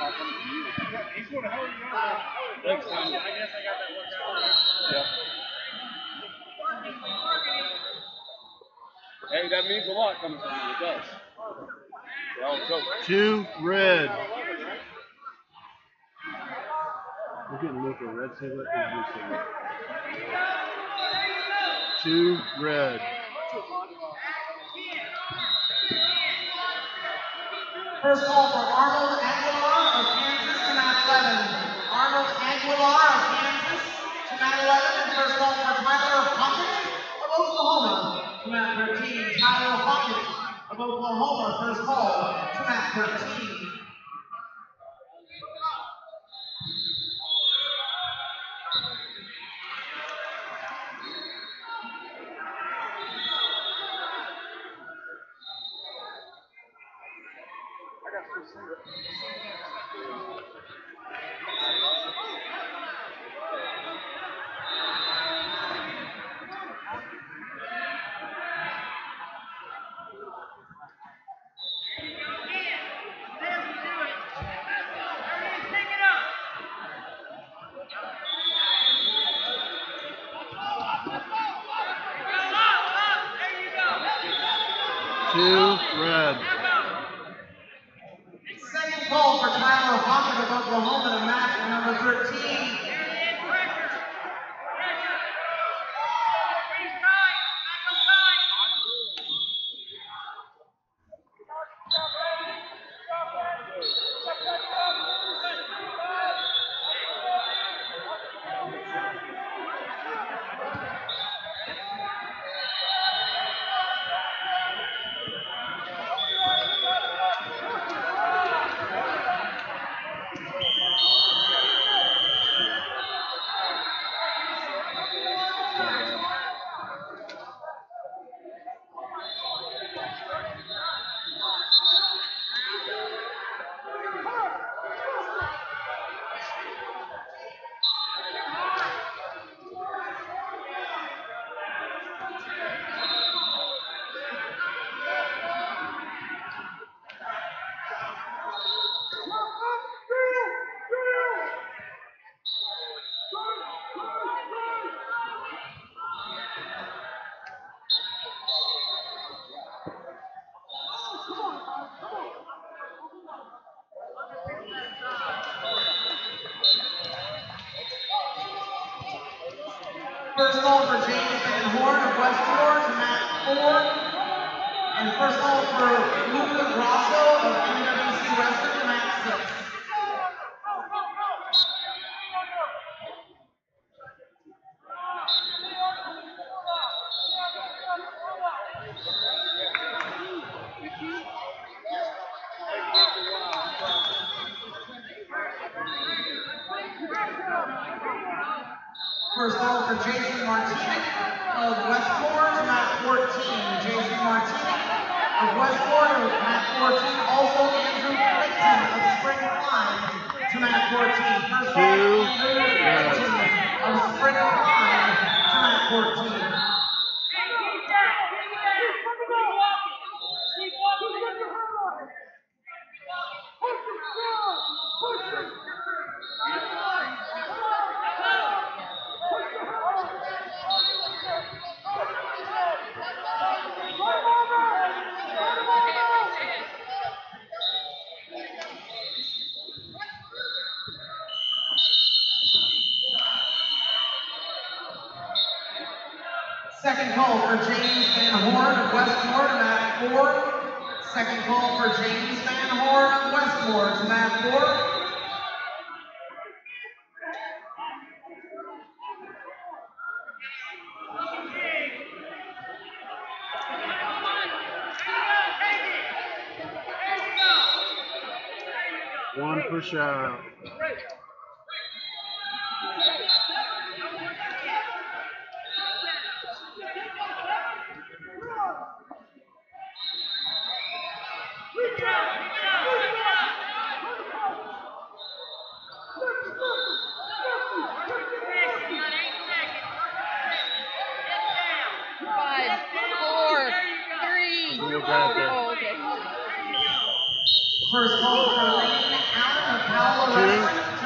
not coming to you. Yeah, he's going to hell you out. Next. I guess I got that one. Yeah. Hey, that means a lot coming from you. It does. So Two red. We're getting look at red singlet and blue singlet. Two red. First call for Arnold Oklahoma, first to mat 13. Two red. First call for James Van Horn of Westport to mat 4. And first call for Luca Grosso of NWC Wrestling to mat 6. First call for Jason Martinez of Westport to mat 14. Jason Martinez of Westport to mat 14. Also Andrew Clayton of Spring Pine to mat 14. First call Two for Andrew Clayton of Spring Pine to mat 14. Second call for James Van Horn of Westmore to mat four. Second call for James Van Horn of Westmore to mat four. One push out. Three. You got it. Oh, okay. First call for Lane Allen of Powell Two. Wrestling